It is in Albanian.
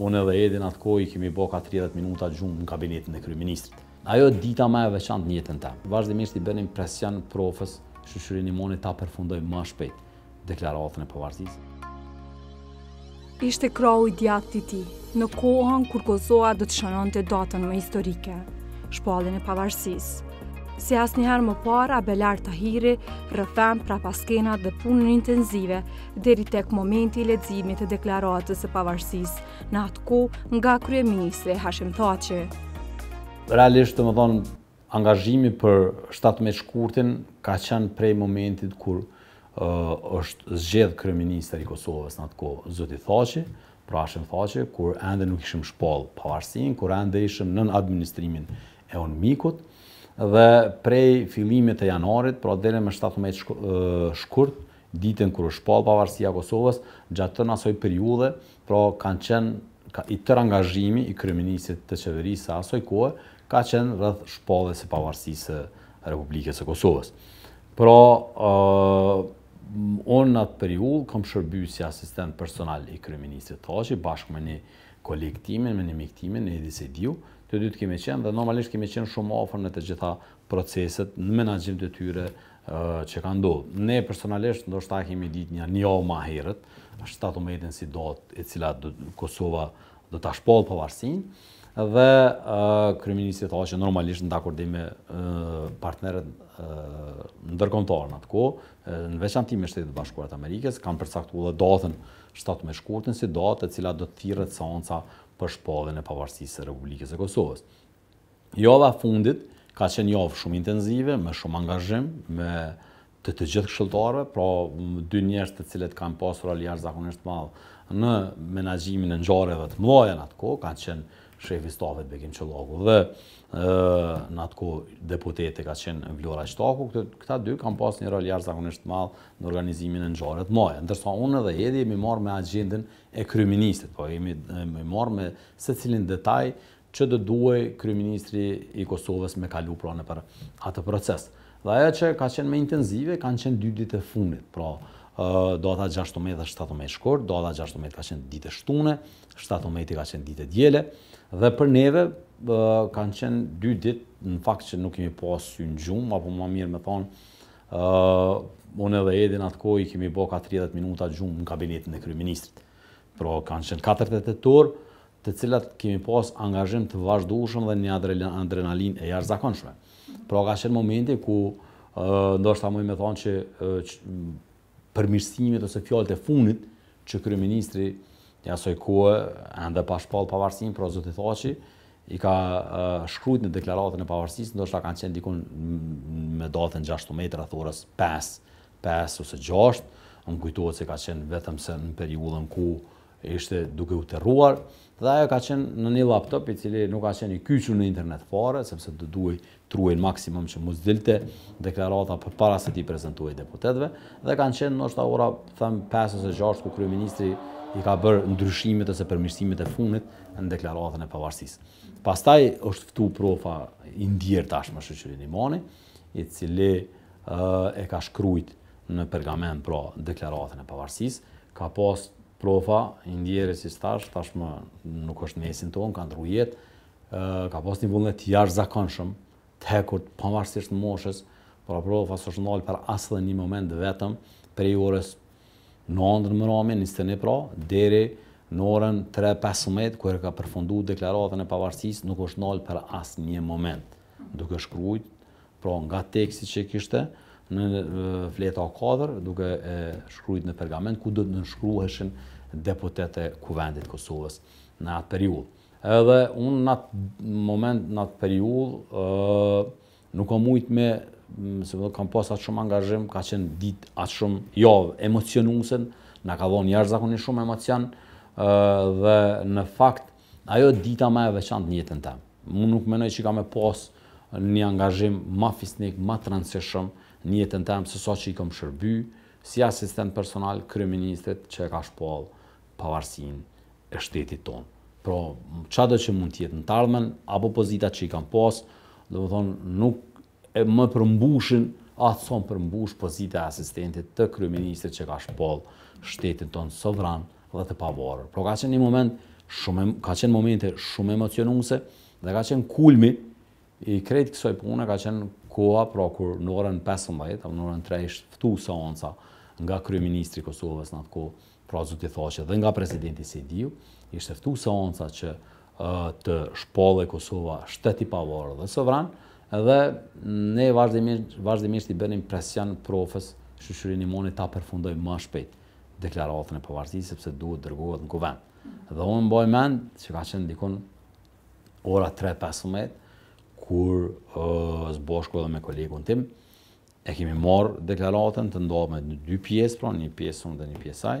Unë edhe Edi n'atë kohë i kemi bo ka tridhjetë minuta gjumë në kabinetin e kryeministrit. Ajo është dita ma e veçantë në jetën tem. Vazhdimisht i bënim presion profesor Shyqyri Nimanit ta përfundojë ma shpejt deklaratën e pavarësisë. Ishte krahu i djathtë i tij, në kohën kur Kosova do të shënonte datën më historike, shpalljen e pavarësisë. Si asnjëherë më parë, Abelard Tahiri, rrëfen, prapaskenat dhe punën intenzive, deri tek momenti i leximit të deklaratës së pavarësisë, në atë kohë nga kryeministri Hashim Thaçi. Realisht, domethënë, angazhimi për 17 shkurtin ka qenë prej momentit kur është zgjedh kryeministër i Kosovës në atë kohë zoti Thaçi, pra Hashim Thaçi, kur ende nuk ishim shpall pavarësinë, kur ende ishim nën administrimin e UNMIK-ut, dhe prej fillimit të janarit, pra deri më 17 shkurt, Ditën kur u shpall pavarësia e Kosovës, gjatë tanë asoj periudhe, pra kanë qenë, ka, i tërë angazhimi i kryeministrit të qeverisë së asoj kohe, ka qenë rreth shpalljes së pavarësisë së Republikës së Kosovës. Pra, ë, unë në atë periudhë kam shërby si asistent personal i kryeministrit Thaçi bashkë me një koleg timin, me një mik timin, Edi Sejdiu, të dy kemi qenë dhe normalisht kemi qenë shumë afër në të gjitha proceset në menaxhim të tyre që kanë ndodh. Ne personalisht ndoshta e kemi ditë një një javë më herët, 17-tin si datë e cila Kosova do ta shpallë pavarësinë dhe kryeministri Thaçi normalisht në dakordim me partnerët ndërkombëtarë në atë kohë, në veçanti me Shtetet e Bashkuara të Amerikës, kanë përcaktuar datën 17 shkurtin si datë e cila do të thirret seanca për shpalljen e pavarësisë së Republikës së Kosovës. Java e fundit ka qenë javë shumë intenzive, me shumë angazhim, me të të gjithë këshilltarëve, pra dy njerëz të cilët kanë pasur rol jashtëzakonisht të madh në menaxhimin e ngjarjeve të mëdha në atë kohë, kanë qenë shefi i stafit Bekim Çollaku dhe ë në atë kohë deputete ka qenë Vlora Çitaku, këta dy kanë pas një rol jashtëzakonisht të madh në organizimin e ngjarjeve të mëdha. Ndërsa unë dhe Edi jemi marrë me agjendën e kryeministrit, po jemi marrë me secilin detaj që do duhej kryeministri i Kosovës me kalu pra nëpër atë proces. Dhe ajo që ka qenë më intenzive kanë qenë dy ditët e fundit, pra data 16 dhe 17 shkurt, data 16 ka qenë ditë e shtune, 17-ti ka qenë ditë e diele, dhe për neve kanë qenë dy ditë, në fakt që nuk kemi pa sy në gjumë, apo ma mirë me thonë, uh, unë edhe Edi n'atë kohë i kemi bo ka 30 minuta gjumë në kabinetin e kryministrit. Pra, kanë qenë katërdhjetë e tetë orë, të cilat kemi pas angazhim të vazhdueshëm dhe një adrenalinë e jashtëzakonshme. Pra, ka qenë momenti ku ndoshta mund të thënë që përmirësimet ose fjalët e fundit që kryeministri i asoj kohe ende pa shpall pavarësinë, pra zoti Thaçi i ka shkrujt në deklaratën e pavarësisë, ndoshta kanë qenë dikun me datën 16 rreth orës 5 pesë ose gjashtë, më kujtohet se ka qenë vetëm se në periudhën ku ishte duke u terruar, dhe ajo ka qenë në një laptop i cili nuk ka qenë i kyçur në internet fare, sepse duhej t'ruhej n'maksimum që mos dilte deklarata përpara se t'i prezantohej deputetve, dhe kanë qenë në atë orë, thom 5 ose 6 ku kryeministri i ka bërë ndryshimet ose përmirësimet e fundit në deklaratën e pavarësisë. Pastaj është ftu profa i ndjerë tashmë Shyqri Nimani, i cili e ka shkrujt në pergament pra deklaratën e pavarësisë, ka pas profa, i ndjeri siç thash, tashmë nuk është n'mesin tonë, ka ndërru jetë, ka pas një vullnet të jashtëzakonshëm, të hekurt pavarësisht moshës, pra profa s'është ndal për as edhe një moment vetëm, prej orës nandë t'mramjes, nisi pra, deri në orën 3:15, kur e ka përfundu deklaratën e pavarësisë, nuk është ndal për asnjë moment. duke shkrujt, pra nga teksti që kishte, në fleta A katër, duke e shkrujt në pergament, ku do të nënshkruheshin deputetët e Kuvendit t'Kosovës në atë periudhë. Edhe unë në atë moment, në atë periudhë, nuk kom mujt me, se përdo kam pas aq shumë angazhim, ka qenë ditë aq shumë jo emocionuese, na ka dhonë jashtëzakonisht shumë emocion, dhe në fakt, Ajo âsht dita ma e veçantë në jetën tem. Unë nuk menoj që kam me pas një angazhim ma fisnik, ma të rëndësishëm në jetën tem sesa që i kom shërby si asistent personal kryeministrit që e ka shpall pavarësinë e shtetit tonë. Pra, çkado që mund të jetë në të ardhmen, apo pozitat që i kam pas, domethënë nuk E më përmbushin, aq sa m'përmbush pozita e asistentit të kryeministrit që ka shpall shtetin tonë sovran dhe të pavarur. Pra ka qenë një moment shumë ka qenë momente shumë emocionuese dhe ka qenë kulmi i krejt kësaj pune ka qenë koha pra kur në orën 15 apo në orën 3 ishte ftu seanca nga kryeministri i Kosovës në atë kohë Pra zoti Thaçi dhe nga presidenti Sejdiu ishte ftu seanca që të shpallej Kosova shtet i pavarur dhe sovran, dhe ne vazhdimisht vazhdimisht i bënim presion profës Shyqri Nimani ta përfundojë më shpejt deklaratën e pavarësisë sepse duhet dërgohet në kuvend. Dhe unë mbaj mend që ka qenë dikun ora 3:15 kur së bashku edhe me kolegun tim e kemi marrë deklaratën të ndame në dy pjesë, pra një pjesë unë dhe një pjesë ai